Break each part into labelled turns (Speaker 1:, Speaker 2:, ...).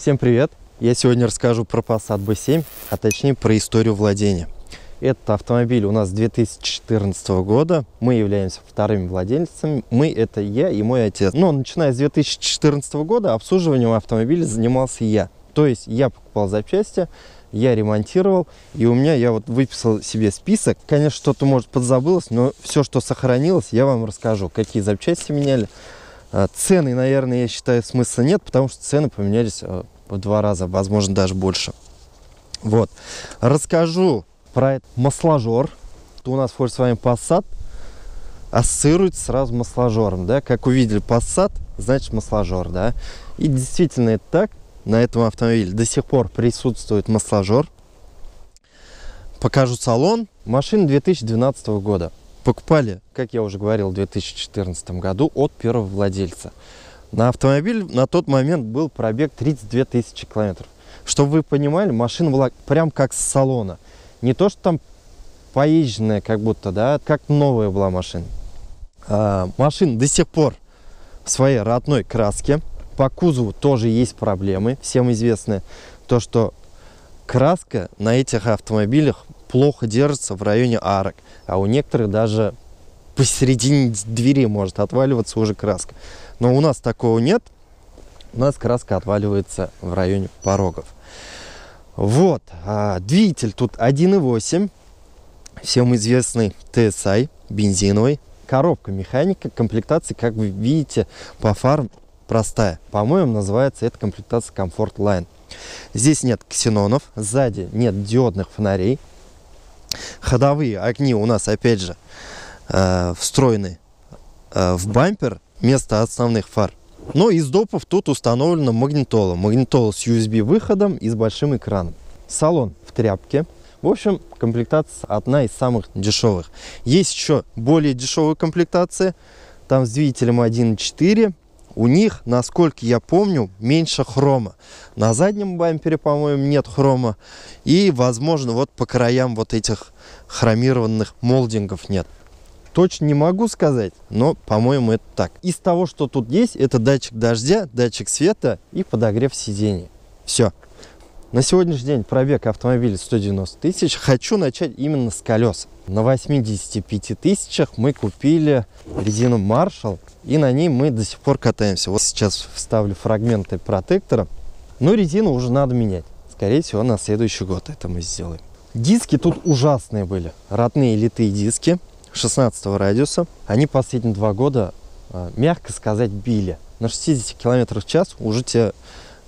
Speaker 1: Всем привет! Я сегодня расскажу про Passat B7, а точнее про историю владения. Этот автомобиль у нас 2014 года. Мы являемся вторыми владельцами. Мы – это я и мой отец. Но начиная с 2014 года обслуживанием автомобиля занимался я. То есть я покупал запчасти, я ремонтировал, и у меня, я вот выписал себе список. Конечно, что-то, может, подзабылось, но все, что сохранилось, я вам расскажу. Какие запчасти меняли, цены, наверное, я считаю, смысла нет, потому что цены поменялись а, в два раза, возможно, даже больше. Вот. Расскажу про этот масложор. У нас Volkswagen Passat ассоциируется сразу масложором, да? Как увидели Passat, значит масложор, да? И действительно это так. На этом автомобиле до сих пор присутствует масложор. Покажу салон. Машина 2012 года покупали, как я уже говорил, в 2014 году от первого владельца. На автомобиль на тот момент был пробег 32 тысячи километров. Чтобы вы понимали, машина была прям как с салона. Не то, что там поезженная как будто, да, как новая была машина. А, машина до сих пор в своей родной краске. По кузову тоже есть проблемы, всем известны. То, что краска на этих автомобилях плохо держится в районе арок, а у некоторых даже посередине двери может отваливаться уже краска. Но у нас такого нет. У нас краска отваливается в районе порогов. Вот, а, двигатель тут 1.8, всем известный TSI, бензиновый. Коробка механика, комплектация, как вы видите, по фарам простая. По-моему, называется эта комплектация Comfort Line. Здесь нет ксенонов, сзади нет диодных фонарей, Ходовые огни у нас, опять же, э, встроены э, в бампер вместо основных фар. Но из допов тут установлена магнитола. Магнитола с USB выходом и с большим экраном. Салон в тряпке. В общем, комплектация одна из самых дешевых. Есть еще более дешевая комплектация. Там с двигателем 1.4 у них, насколько я помню, меньше хрома. На заднем бампере, по-моему, нет хрома. И, возможно, вот по краям вот этих хромированных молдингов нет. Точно не могу сказать, но, по-моему, это так. Из того, что тут есть, это датчик дождя, датчик света и подогрев сидений. Все. На сегодняшний день пробег автомобиля 190 тысяч. Хочу начать именно с колес. На 85 тысячах мы купили резину Marshall, и на ней мы до сих пор катаемся. Вот сейчас вставлю фрагменты протектора. Но резину уже надо менять. Скорее всего, на следующий год это мы сделаем. Диски тут ужасные были. Родные литые диски 16 радиуса. Они последние два года, а, мягко сказать, били. На 60 км в час уже тебе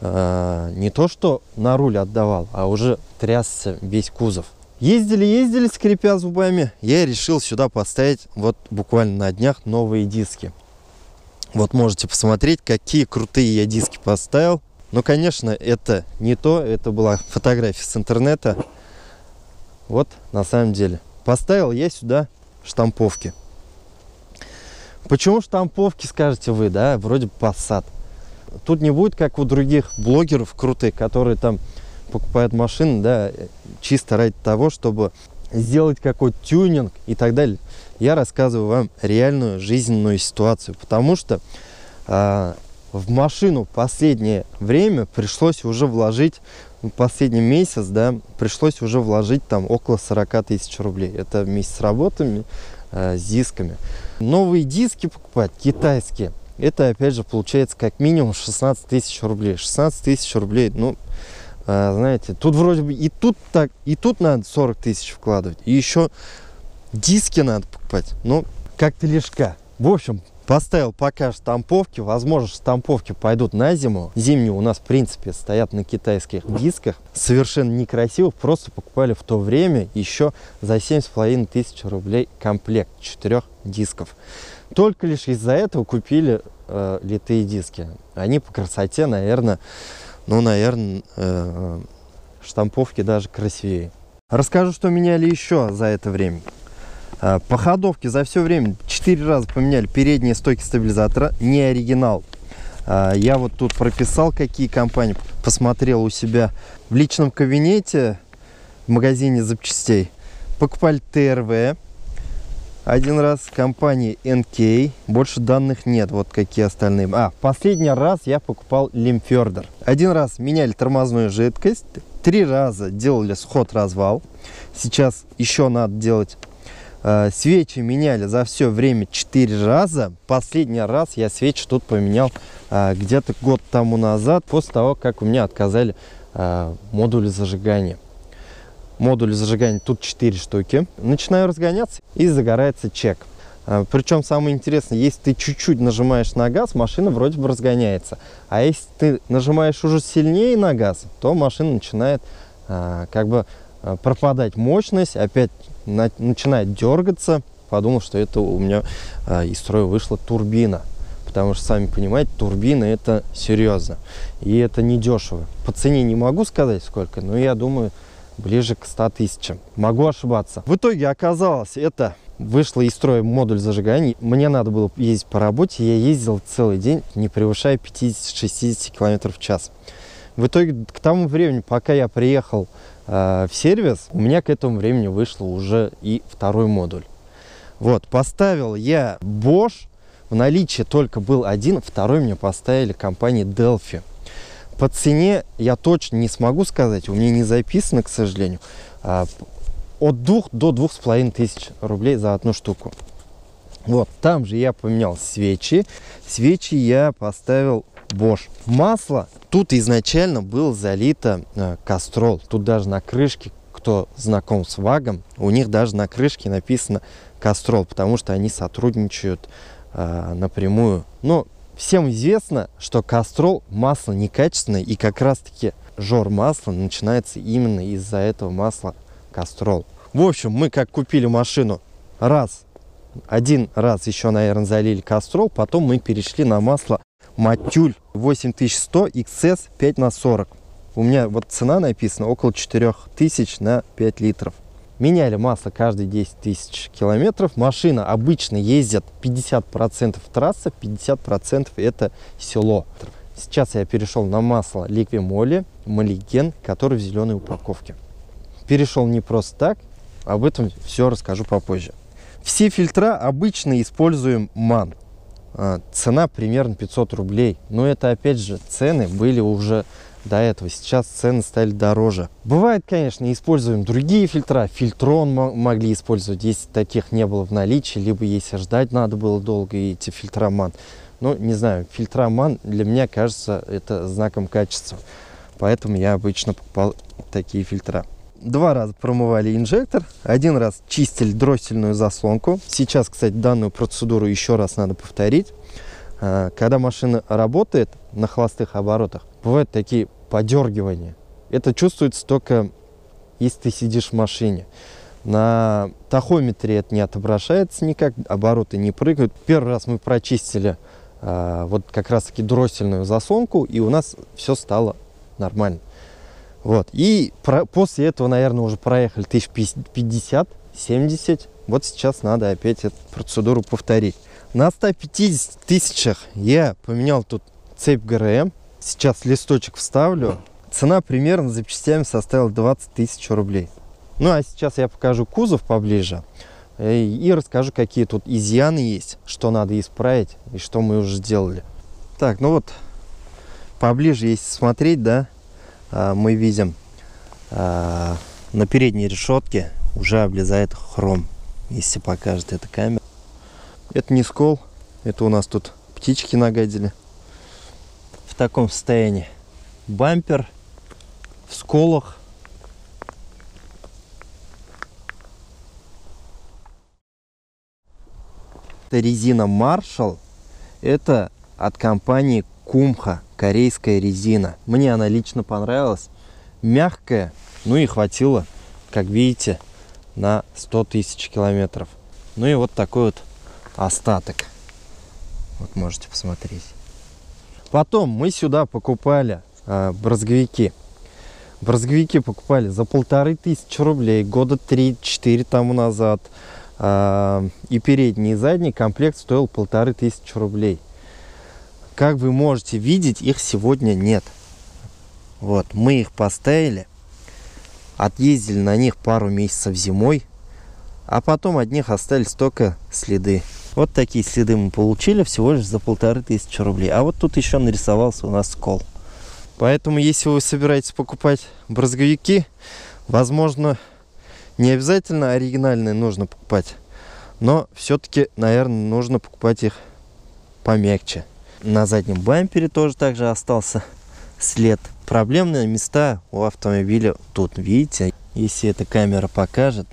Speaker 1: не то что на руль отдавал, а уже трясся весь кузов. Ездили, ездили, скрипя зубами, я решил сюда поставить вот буквально на днях новые диски. Вот можете посмотреть, какие крутые я диски поставил. Но, конечно, это не то, это была фотография с интернета. Вот, на самом деле. Поставил я сюда штамповки. Почему штамповки, скажете вы, да, вроде Passat. Тут не будет, как у других блогеров крутых, которые там покупают машины, да, чисто ради того, чтобы сделать какой-то тюнинг и так далее. Я рассказываю вам реальную жизненную ситуацию, потому что э, в машину последнее время пришлось уже вложить, ну, последний месяц, да, пришлось уже вложить там около 40 тысяч рублей. Это вместе с работами, э, с дисками. Новые диски покупать, китайские, это опять же получается как минимум 16 тысяч рублей. 16 тысяч рублей, ну, э, знаете, тут вроде бы и тут так, и тут надо 40 тысяч вкладывать, и еще диски надо покупать. Ну, как-то лишка. В общем, поставил пока штамповки. Возможно, штамповки пойдут на зиму. Зимние у нас, в принципе, стоят на китайских дисках. Совершенно некрасивых. Просто покупали в то время еще за 7,5 тысяч рублей комплект четырех дисков. Только лишь из-за этого купили э, литые диски. Они по красоте, наверное, ну, наверное, э, штамповки даже красивее. Расскажу, что меняли еще за это время. Э, по ходовке за все время 4 раза поменяли передние стойки стабилизатора, не оригинал. Э, я вот тут прописал, какие компании, посмотрел у себя в личном кабинете в магазине запчастей. Покупали ТРВ, один раз, компании NK, больше данных нет, вот какие остальные. А, последний раз я покупал Лимфердер. Один раз меняли тормозную жидкость, три раза делали сход-развал. Сейчас еще надо делать э, свечи меняли за все время 4 раза. Последний раз я свечи тут поменял э, где-то год тому назад, после того, как у меня отказали э, модули зажигания модуль зажигания тут 4 штуки. Начинаю разгоняться и загорается чек. А, Причем самое интересное, если ты чуть-чуть нажимаешь на газ, машина вроде бы разгоняется. А если ты нажимаешь уже сильнее на газ, то машина начинает а, как бы а, пропадать мощность, опять на, начинает дергаться. Подумал, что это у меня из строя вышла турбина. Потому что, сами понимаете, турбина это серьезно. И это не дешево. По цене не могу сказать сколько, но я думаю, ближе к 100 тысячам. Могу ошибаться. В итоге оказалось, это вышло из строя модуль зажигания. Мне надо было ездить по работе. Я ездил целый день, не превышая 50-60 км в час. В итоге, к тому времени, пока я приехал э, в сервис, у меня к этому времени вышло уже и второй модуль. Вот, поставил я Bosch. В наличии только был один, второй мне поставили компания Delphi. По цене я точно не смогу сказать, у меня не записано, к сожалению. А, от двух до двух с половиной тысяч рублей за одну штуку. Вот, там же я поменял свечи. Свечи я поставил Bosch. Масло тут изначально было залито э, кастрол. Тут даже на крышке, кто знаком с ВАГом, у них даже на крышке написано кастрол, потому что они сотрудничают э, напрямую. Но Всем известно, что кастрол масло некачественное, и как раз таки жор масла начинается именно из-за этого масла кастрол. В общем, мы как купили машину раз, один раз еще, наверное, залили кастрол, потом мы перешли на масло Матюль 8100 XS 5 на 40. У меня вот цена написана около 4000 на 5 литров. Меняли масло каждые 10 тысяч километров. Машина обычно ездит 50% трасса, 50% это село. Сейчас я перешел на масло Ликвимоли Малиген, который в зеленой упаковке. Перешел не просто так, об этом все расскажу попозже. Все фильтра обычно используем МАН. А, цена примерно 500 рублей. Но это опять же цены были уже до этого. Сейчас цены стали дороже. Бывает, конечно, используем другие фильтра. Фильтрон могли использовать, если таких не было в наличии, либо если ждать надо было долго, и эти фильтра МАН. Ну, не знаю, фильтра МАН для меня кажется это знаком качества. Поэтому я обычно покупал такие фильтра. Два раза промывали инжектор, один раз чистили дроссельную заслонку. Сейчас, кстати, данную процедуру еще раз надо повторить. А, когда машина работает на холостых оборотах, бывают такие подергивания. Это чувствуется только, если ты сидишь в машине. На тахометре это не отображается никак, обороты не прыгают. Первый раз мы прочистили э, вот как раз таки дроссельную заслонку, и у нас все стало нормально. Вот. И про, после этого, наверное, уже проехали 1050, 70. Вот сейчас надо опять эту процедуру повторить. На 150 тысячах я поменял тут цепь ГРМ. Сейчас листочек вставлю. Цена примерно за запчастями составила 20 тысяч рублей. Ну а сейчас я покажу кузов поближе э, и расскажу, какие тут изъяны есть, что надо исправить и что мы уже сделали. Так, ну вот поближе, если смотреть, да, а, мы видим а, на передней решетке уже облезает хром, если покажет эта камера. Это не скол, это у нас тут птички нагадили таком состоянии. Бампер в сколах. Это резина Marshall. Это от компании Кумха, корейская резина. Мне она лично понравилась. Мягкая, ну и хватило, как видите, на 100 тысяч километров. Ну и вот такой вот остаток. Вот можете посмотреть. Потом мы сюда покупали э, брозговики. Брозговики покупали за полторы тысячи рублей года 3-4 тому назад. Э, и передний и задний комплект стоил полторы тысячи рублей. Как вы можете видеть, их сегодня нет. Вот, мы их поставили. Отъездили на них пару месяцев зимой. А потом от них остались только следы. Вот такие следы мы получили всего лишь за полторы тысячи рублей. А вот тут еще нарисовался у нас скол. Поэтому, если вы собираетесь покупать брызговики, возможно, не обязательно оригинальные нужно покупать. Но все-таки, наверное, нужно покупать их помягче. На заднем бампере тоже также остался след. Проблемные места у автомобиля тут, видите, если эта камера покажет,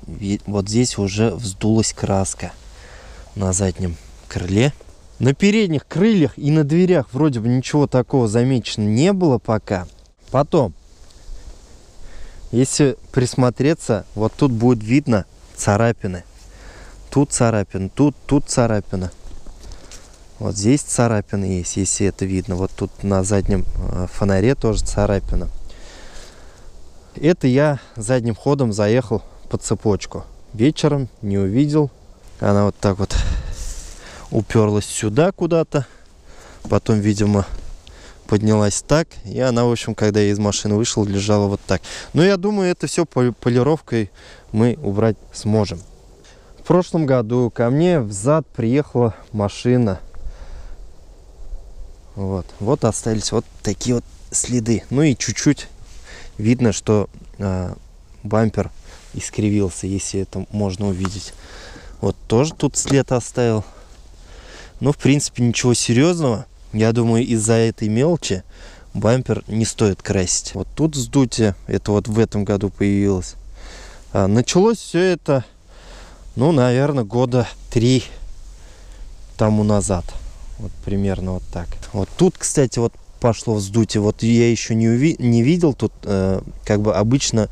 Speaker 1: вот здесь уже вздулась краска на заднем крыле. На передних крыльях и на дверях вроде бы ничего такого замечено не было пока. Потом, если присмотреться, вот тут будет видно царапины. Тут царапина, тут, тут царапина. Вот здесь царапины есть, если это видно. Вот тут на заднем э, фонаре тоже царапина. Это я задним ходом заехал по цепочку. Вечером не увидел. Она вот так вот уперлась сюда куда-то. Потом, видимо, поднялась так. И она, в общем, когда я из машины вышел, лежала вот так. Но я думаю, это все полировкой мы убрать сможем. В прошлом году ко мне в зад приехала машина вот, вот остались вот такие вот следы. Ну и чуть-чуть видно, что э, бампер искривился, если это можно увидеть. Вот тоже тут след оставил. Но в принципе ничего серьезного. Я думаю, из-за этой мелочи бампер не стоит красить. Вот тут вздутие, это вот в этом году появилось. А, началось все это, ну, наверное, года три тому назад. Вот примерно вот так. Вот тут, кстати, вот пошло вздутие. Вот я еще не, уви не видел. Тут э, как бы обычно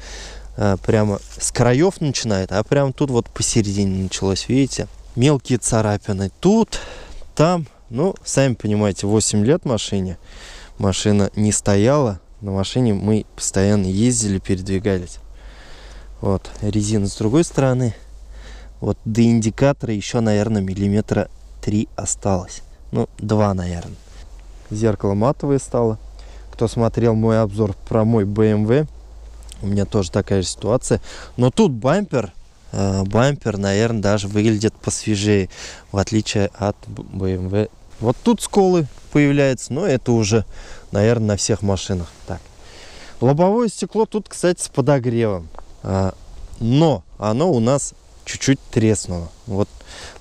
Speaker 1: прямо с краев начинает, а прямо тут вот посередине началось, видите? Мелкие царапины тут, там. Ну, сами понимаете, 8 лет машине. Машина не стояла. На машине мы постоянно ездили, передвигались. Вот, резина с другой стороны. Вот до индикатора еще, наверное, миллиметра 3 осталось. Ну, два, наверное. Зеркало матовое стало. Кто смотрел мой обзор про мой BMW, у меня тоже такая же ситуация. Но тут бампер, э, бампер, наверное, даже выглядит посвежее, в отличие от BMW. Вот тут сколы появляются, но это уже, наверное, на всех машинах. Так. Лобовое стекло тут, кстати, с подогревом. А, но оно у нас чуть-чуть треснуло. Вот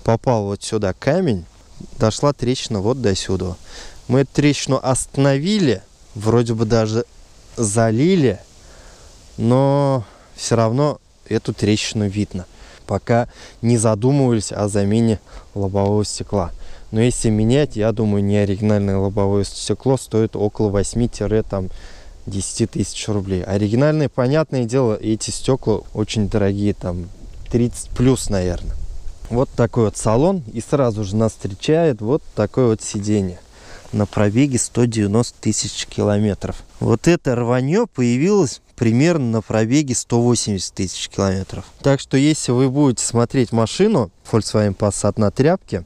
Speaker 1: попал вот сюда камень, дошла трещина вот до сюда. Мы эту трещину остановили, вроде бы даже залили, но все равно эту трещину видно. Пока не задумывались о замене лобового стекла. Но если менять, я думаю, не оригинальное лобовое стекло стоит около 8-10 тысяч рублей. Оригинальные, понятное дело, эти стекла очень дорогие, там 30 плюс, наверное. Вот такой вот салон. И сразу же нас встречает вот такое вот сиденье на пробеге 190 тысяч километров. Вот это рванье появилось примерно на пробеге 180 тысяч километров. Так что если вы будете смотреть машину Volkswagen Passat на тряпке,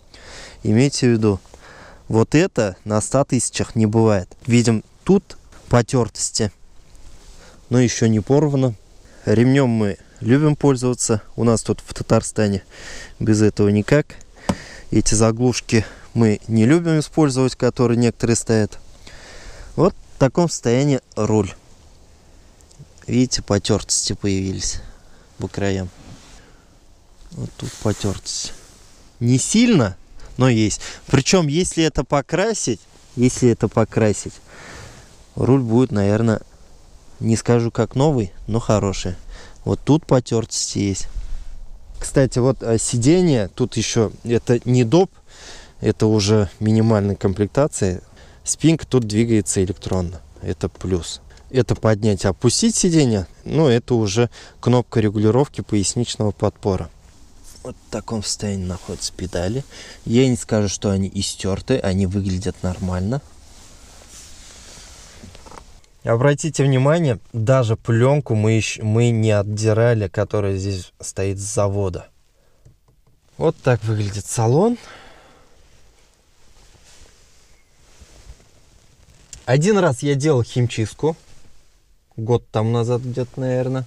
Speaker 1: имейте в виду, вот это на 100 тысячах не бывает. Видим тут потертости, но еще не порвано. Ремнем мы любим пользоваться. У нас тут в Татарстане без этого никак. Эти заглушки мы не любим использовать, которые некоторые стоят. Вот в таком состоянии руль. Видите, потертости появились по краям. Вот тут потертости. Не сильно, но есть. Причем, если это покрасить, если это покрасить, руль будет, наверное, не скажу как новый, но хороший. Вот тут потертости есть. Кстати, вот э, сиденье, тут еще, это не доп, это уже минимальной комплектации. Спинка тут двигается электронно, это плюс. Это поднять, опустить сиденье, ну это уже кнопка регулировки поясничного подпора. Вот в таком состоянии находятся педали. Я не скажу, что они истерты, они выглядят нормально. Обратите внимание, даже пленку мы, еще, мы не отдирали, которая здесь стоит с завода. Вот так выглядит салон. Один раз я делал химчистку. Год там назад где-то, наверное.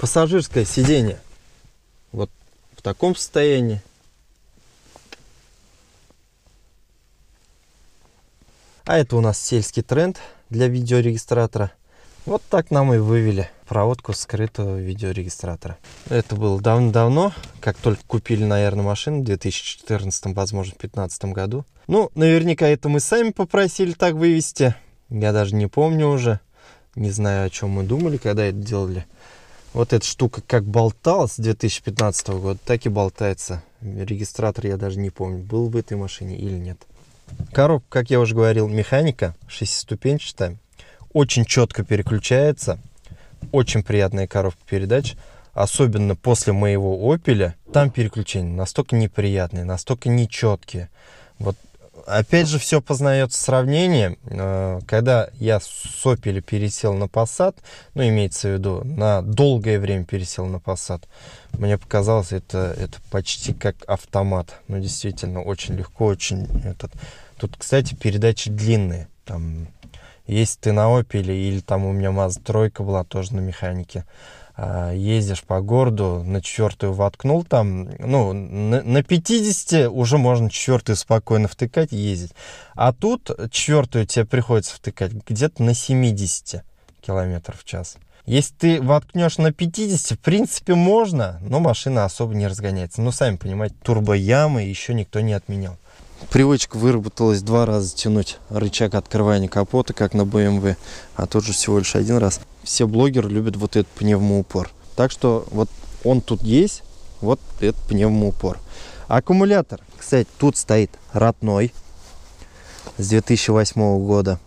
Speaker 1: Пассажирское сиденье. Вот в таком состоянии. А это у нас сельский тренд для видеорегистратора. Вот так нам и вывели проводку скрытого видеорегистратора. Это было давно-давно, как только купили, наверное, машину в 2014, возможно, 2015 году. Ну, наверняка это мы сами попросили так вывести. Я даже не помню уже. Не знаю, о чем мы думали, когда это делали. Вот эта штука как болталась с 2015 года, так и болтается. Регистратор я даже не помню, был в этой машине или нет. Коробка, как я уже говорил, механика, шестиступенчатая. Очень четко переключается. Очень приятная коробка передач. Особенно после моего Opel. Там переключения настолько неприятные, настолько нечеткие. Вот опять же все познается сравнение. Э, когда я с Opel пересел на Passat, ну имеется в виду, на долгое время пересел на Passat, мне показалось это, это почти как автомат. Ну действительно, очень легко, очень этот Тут, кстати, передачи длинные. Там, если ты на Opel или там у меня Mazda тройка была тоже на механике, а, ездишь по городу, на четвертую воткнул там, ну, на, на 50 уже можно четвертую спокойно втыкать ездить. А тут четвертую тебе приходится втыкать где-то на 70 километров в час. Если ты воткнешь на 50, в принципе, можно, но машина особо не разгоняется. Ну, сами понимаете, турбоямы еще никто не отменял привычка выработалась два раза тянуть рычаг открывания капота, как на BMW, а тут же всего лишь один раз. Все блогеры любят вот этот пневмоупор. Так что вот он тут есть, вот этот пневмоупор. Аккумулятор, кстати, тут стоит родной с 2008 года.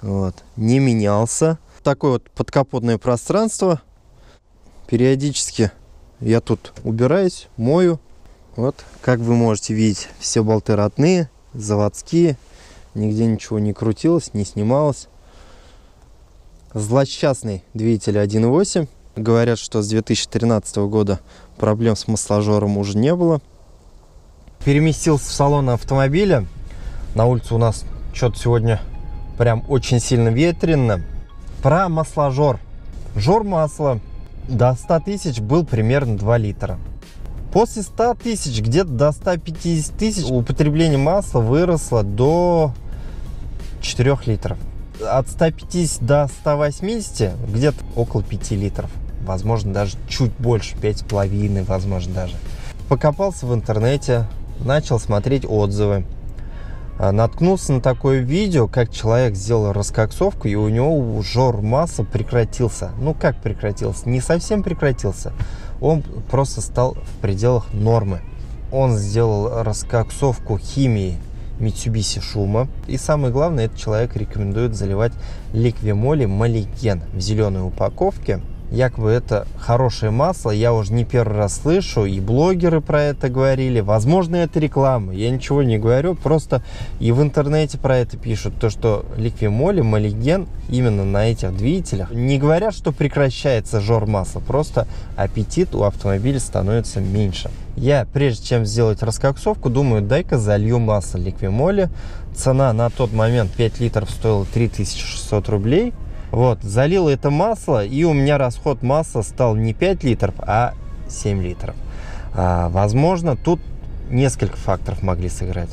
Speaker 1: Вот. Не менялся. Такое вот подкапотное пространство. Периодически я тут убираюсь, мою, вот, как вы можете видеть, все болты родные, заводские. Нигде ничего не крутилось, не снималось. Злосчастный двигатель 1.8. Говорят, что с 2013 года проблем с масложором уже не было. Переместился в салон автомобиля. На улице у нас что-то сегодня прям очень сильно ветрено. Про масложор. Жор масла до 100 тысяч был примерно 2 литра. После 100 тысяч, где-то до 150 тысяч употребление масла выросло до 4 литров. От 150 до 180 где-то около 5 литров. Возможно, даже чуть больше, 5,5, возможно, даже. Покопался в интернете, начал смотреть отзывы. А, наткнулся на такое видео, как человек сделал раскоксовку, и у него жор масла прекратился. Ну, как прекратился? Не совсем прекратился он просто стал в пределах нормы. Он сделал раскоксовку химии Mitsubishi Шума. И самое главное, этот человек рекомендует заливать ликвимоли Малиген в зеленой упаковке якобы это хорошее масло, я уже не первый раз слышу, и блогеры про это говорили, возможно, это реклама, я ничего не говорю, просто и в интернете про это пишут, то, что ликвимоли, малиген именно на этих двигателях, не говорят, что прекращается жор масла, просто аппетит у автомобиля становится меньше. Я, прежде чем сделать раскоксовку, думаю, дай-ка залью масло ликвимоли. Цена на тот момент 5 литров стоила 3600 рублей. Вот, залил это масло, и у меня расход масла стал не 5 литров, а 7 литров. А, возможно, тут несколько факторов могли сыграть.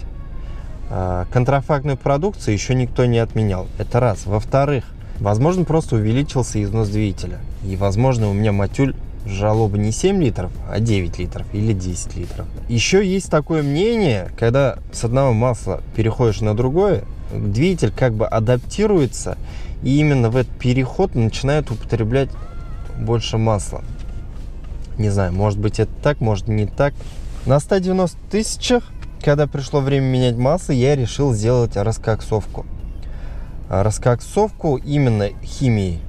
Speaker 1: А, контрафактную продукцию еще никто не отменял. Это раз. Во-вторых, возможно, просто увеличился износ двигателя. И, возможно, у меня матюль жало бы не 7 литров, а 9 литров или 10 литров. Еще есть такое мнение, когда с одного масла переходишь на другое, двигатель как бы адаптируется и именно в этот переход начинают употреблять больше масла. Не знаю, может быть это так, может не так. На 190 тысячах, когда пришло время менять масло, я решил сделать раскоксовку. А раскоксовку именно химией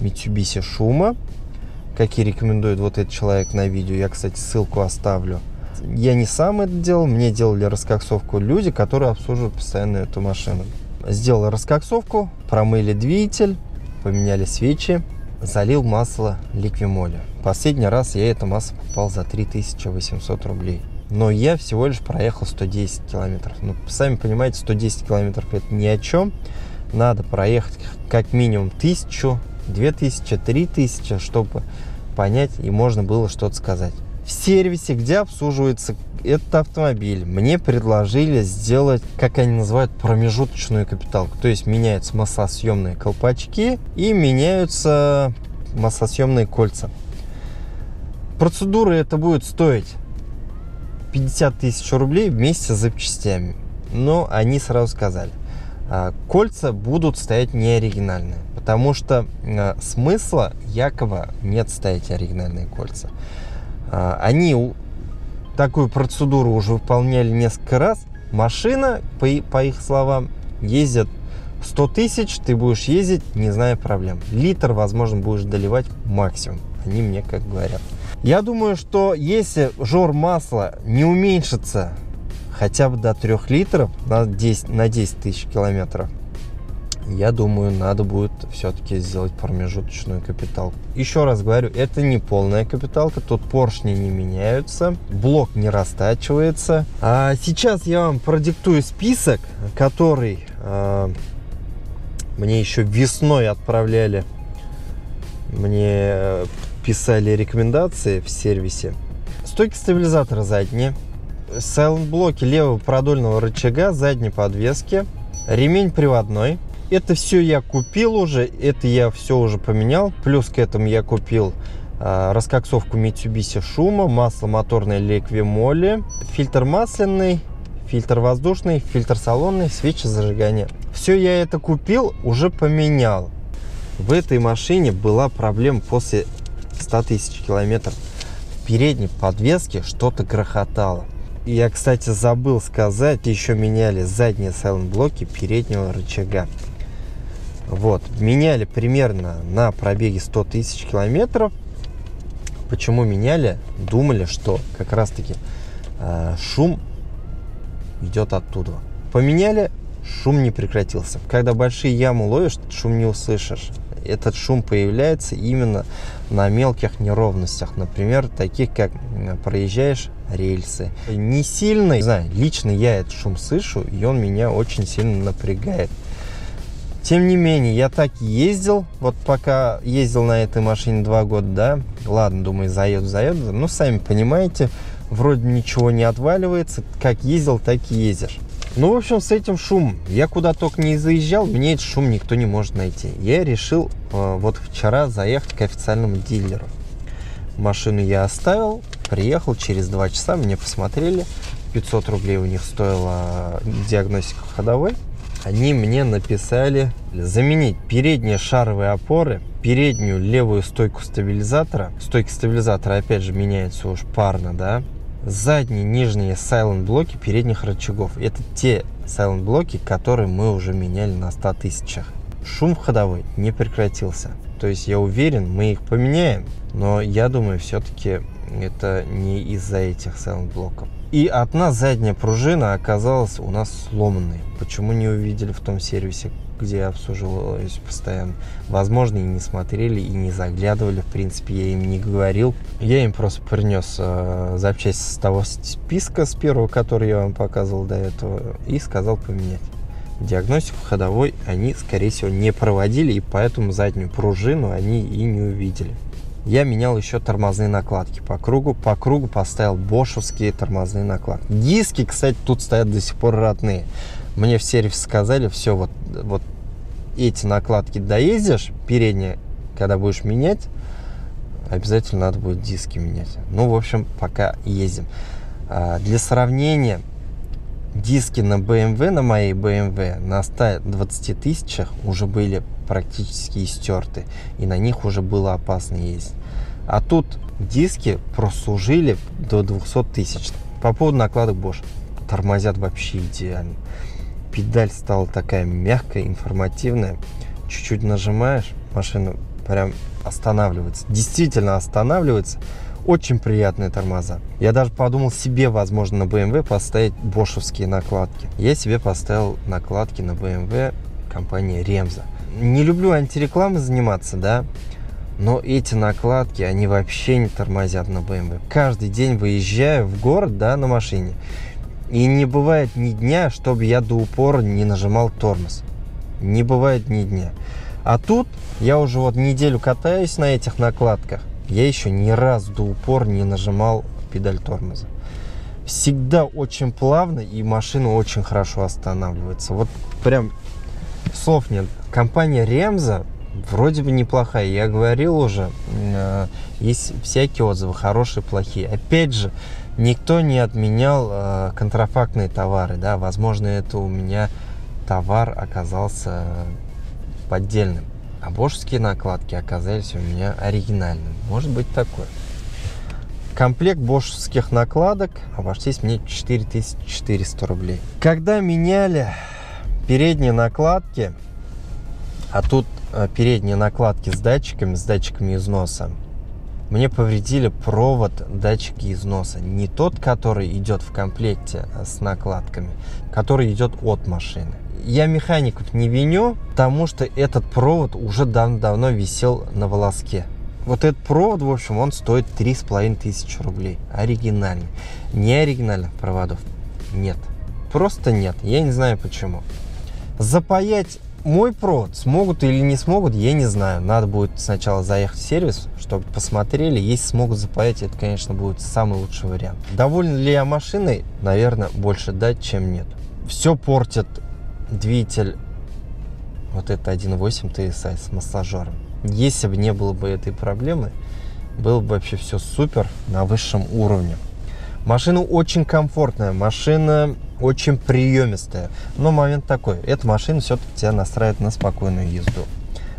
Speaker 1: Mitsubishi Шума, как и рекомендует вот этот человек на видео. Я, кстати, ссылку оставлю. Я не сам это делал, мне делали раскоксовку люди, которые обслуживают постоянно эту машину. Сделал раскоксовку, промыли двигатель, поменяли свечи, залил масло ликвимоля. Последний раз я это масло покупал за 3800 рублей. Но я всего лишь проехал 110 километров. Ну, сами понимаете, 110 километров это ни о чем. Надо проехать как минимум 1000, 2000, 3000, чтобы понять и можно было что-то сказать. В сервисе, где обслуживается этот автомобиль, мне предложили сделать, как они называют, промежуточную капиталку. То есть меняются маслосъемные колпачки и меняются маслосъемные кольца. Процедура это будет стоить 50 тысяч рублей вместе с запчастями. Но они сразу сказали, а, кольца будут стоять не оригинальные, потому что а, смысла якобы нет ставить оригинальные кольца. А, они такую процедуру уже выполняли несколько раз. Машина, по, их словам, ездит 100 тысяч, ты будешь ездить, не зная проблем. Литр, возможно, будешь доливать максимум. Они мне как говорят. Я думаю, что если жор масла не уменьшится хотя бы до 3 литров на 10, на 10 тысяч километров, я думаю, надо будет все-таки сделать промежуточную капиталку. Еще раз говорю, это не полная капиталка, тут поршни не меняются, блок не растачивается. А сейчас я вам продиктую список, который э, мне еще весной отправляли, мне писали рекомендации в сервисе. Стойки стабилизатора задние, сайлент-блоки левого продольного рычага задней подвески, ремень приводной, это все я купил уже, это я все уже поменял. Плюс к этому я купил э, раскоксовку Mitsubishi шума, масло моторное Liqui фильтр масляный, фильтр воздушный, фильтр салонный, свечи зажигания. Все я это купил, уже поменял. В этой машине была проблема после 100 тысяч километров. В передней подвеске что-то грохотало. Я, кстати, забыл сказать, еще меняли задние сайлент-блоки переднего рычага. Вот, меняли примерно на пробеге 100 тысяч километров. Почему меняли? Думали, что как раз-таки э, шум идет оттуда. Поменяли, шум не прекратился. Когда большие ямы ловишь, шум не услышишь. Этот шум появляется именно на мелких неровностях. Например, таких как проезжаешь рельсы. Не сильно, не знаю, лично я этот шум слышу, и он меня очень сильно напрягает. Тем не менее, я так ездил, вот пока ездил на этой машине два года, да, ладно, думаю, заеду, заеду, ну, сами понимаете, вроде ничего не отваливается, как ездил, так и ездишь. Ну, в общем, с этим шумом, я куда только не заезжал, мне этот шум никто не может найти. Я решил э, вот вчера заехать к официальному дилеру. Машину я оставил, приехал, через два часа мне посмотрели, 500 рублей у них стоила диагностика ходовой они мне написали заменить передние шаровые опоры, переднюю левую стойку стабилизатора. Стойки стабилизатора опять же меняются уж парно, да. Задние нижние silent блоки передних рычагов. Это те silent блоки, которые мы уже меняли на 100 тысячах. Шум ходовой не прекратился. То есть я уверен, мы их поменяем, но я думаю, все-таки это не из-за этих silent блоков. И одна задняя пружина оказалась у нас сломанной. Почему не увидели в том сервисе, где я обслуживаюсь постоянно? Возможно, и не смотрели, и не заглядывали. В принципе, я им не говорил. Я им просто принес э, запчасть с того списка, с первого, который я вам показывал до этого, и сказал поменять. Диагностику ходовой они, скорее всего, не проводили, и поэтому заднюю пружину они и не увидели я менял еще тормозные накладки по кругу. По кругу поставил бошевские тормозные накладки. Диски, кстати, тут стоят до сих пор родные. Мне в сервисе сказали, все, вот, вот эти накладки доездишь, передние, когда будешь менять, обязательно надо будет диски менять. Ну, в общем, пока ездим. А, для сравнения, диски на BMW, на моей BMW, на 120 тысячах уже были практически истерты, и на них уже было опасно ездить. А тут диски прослужили до 200 тысяч. По поводу накладок Bosch. Тормозят вообще идеально. Педаль стала такая мягкая, информативная. Чуть-чуть нажимаешь, машина прям останавливается. Действительно останавливается. Очень приятные тормоза. Я даже подумал себе, возможно, на BMW поставить бошевские накладки. Я себе поставил накладки на BMW компании Ремза. Не люблю антирекламы заниматься, да, но эти накладки, они вообще не тормозят на BMW. Каждый день выезжаю в город, да, на машине. И не бывает ни дня, чтобы я до упора не нажимал тормоз. Не бывает ни дня. А тут я уже вот неделю катаюсь на этих накладках. я еще ни разу до упор не нажимал педаль тормоза. Всегда очень плавно и машина очень хорошо останавливается. Вот прям слов нет. Компания Ремза вроде бы неплохая. Я говорил уже, э, есть всякие отзывы, хорошие, плохие. Опять же, никто не отменял э, контрафактные товары. Да? Возможно, это у меня товар оказался поддельным. А бошские накладки оказались у меня оригинальными. Может быть такое. Комплект бошских накладок обошлись мне 4400 рублей. Когда меняли передние накладки, а тут э, передние накладки с датчиками, с датчиками износа, мне повредили провод датчики износа. Не тот, который идет в комплекте э, с накладками, который идет от машины. Я механиков не виню, потому что этот провод уже давно-давно висел на волоске. Вот этот провод, в общем, он стоит три с половиной тысячи рублей. Оригинальный. Не оригинальных проводов нет. Просто нет. Я не знаю почему. Запаять мой провод смогут или не смогут, я не знаю. Надо будет сначала заехать в сервис, чтобы посмотрели. Если смогут запаять, это, конечно, будет самый лучший вариант. Доволен ли я машиной? Наверное, больше дать, чем нет. Все портит двигатель вот это 1.8 TSI с массажером. Если бы не было бы этой проблемы, было бы вообще все супер на высшем уровне. Машина очень комфортная, машина очень приемистая. Но момент такой, эта машина все-таки тебя настраивает на спокойную езду.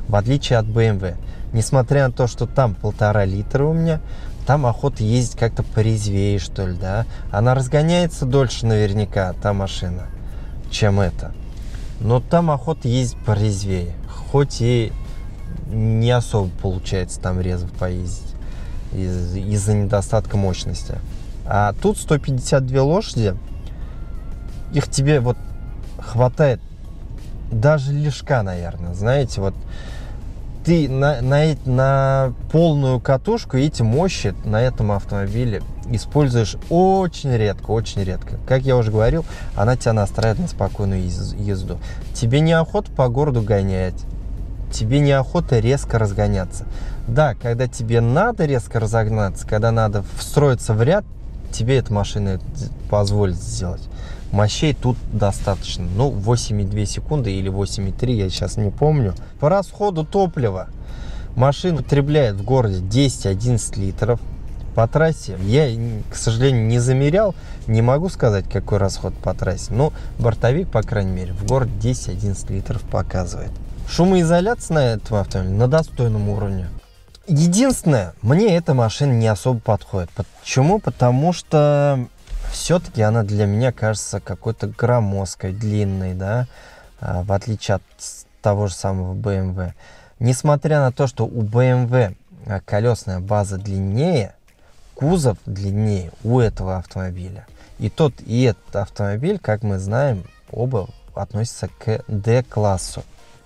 Speaker 1: В отличие от BMW. Несмотря на то, что там полтора литра у меня, там охота ездить как-то порезвее, что ли, да. Она разгоняется дольше наверняка, та машина, чем это. Но там охота ездить порезвее. Хоть и не особо получается там резво поездить из- из-за недостатка мощности. А тут 152 лошади, их тебе вот хватает даже лишка, наверное, знаете, вот ты на, на, на полную катушку эти мощи на этом автомобиле используешь очень редко, очень редко. Как я уже говорил, она тебя настраивает на спокойную езду. Тебе неохота по городу гонять, тебе неохота резко разгоняться. Да, когда тебе надо резко разогнаться, когда надо встроиться в ряд, тебе эта машина позволит сделать. Мощей тут достаточно. Ну, 8,2 секунды или 8,3, я сейчас не помню. По расходу топлива машина потребляет в городе 10-11 литров. По трассе я, к сожалению, не замерял, не могу сказать, какой расход по трассе. Но бортовик, по крайней мере, в городе 10-11 литров показывает. Шумоизоляция на этом автомобиле на достойном уровне. Единственное, мне эта машина не особо подходит. Почему? Потому что все-таки она для меня кажется какой-то громоздкой, длинной, да, а, в отличие от того же самого BMW. Несмотря на то, что у BMW а, колесная база длиннее, кузов длиннее у этого автомобиля. И тот, и этот автомобиль, как мы знаем, оба относятся к D-классу.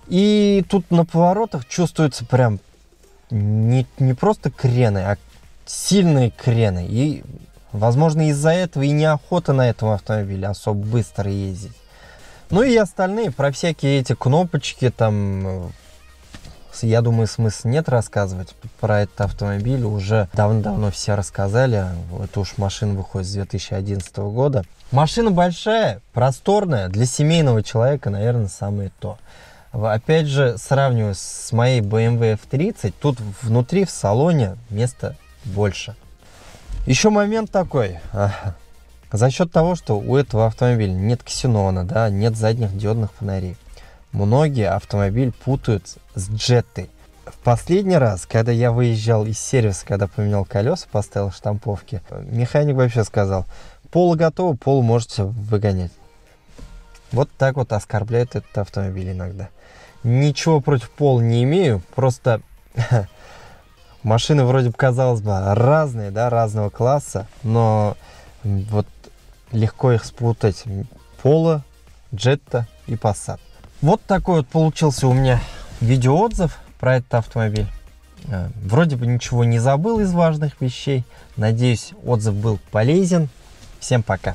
Speaker 1: И тут на поворотах чувствуется прям не, не просто крены, а сильные крены. И, возможно, из-за этого и неохота на этом автомобиле особо быстро ездить. Ну и остальные, про всякие эти кнопочки, там, я думаю, смысла нет рассказывать. Про этот автомобиль уже давно-давно все рассказали. Это уж машина выходит с 2011 года. Машина большая, просторная, для семейного человека, наверное, самое то. Опять же, сравниваю с моей BMW F30, тут внутри в салоне места больше. Еще момент такой. За счет того, что у этого автомобиля нет ксенона, да, нет задних диодных фонарей, многие автомобиль путают с джеттой. В последний раз, когда я выезжал из сервиса, когда поменял колеса, поставил штамповки, механик вообще сказал, пол готово, пол можете выгонять. Вот так вот оскорбляет этот автомобиль иногда. Ничего против пола не имею, просто машины вроде бы, казалось бы, разные, да, разного класса, но вот легко их спутать. Пола, Джетта и Passat. Вот такой вот получился у меня видеоотзыв про этот автомобиль. Э, вроде бы ничего не забыл из важных вещей. Надеюсь, отзыв был полезен. Всем пока.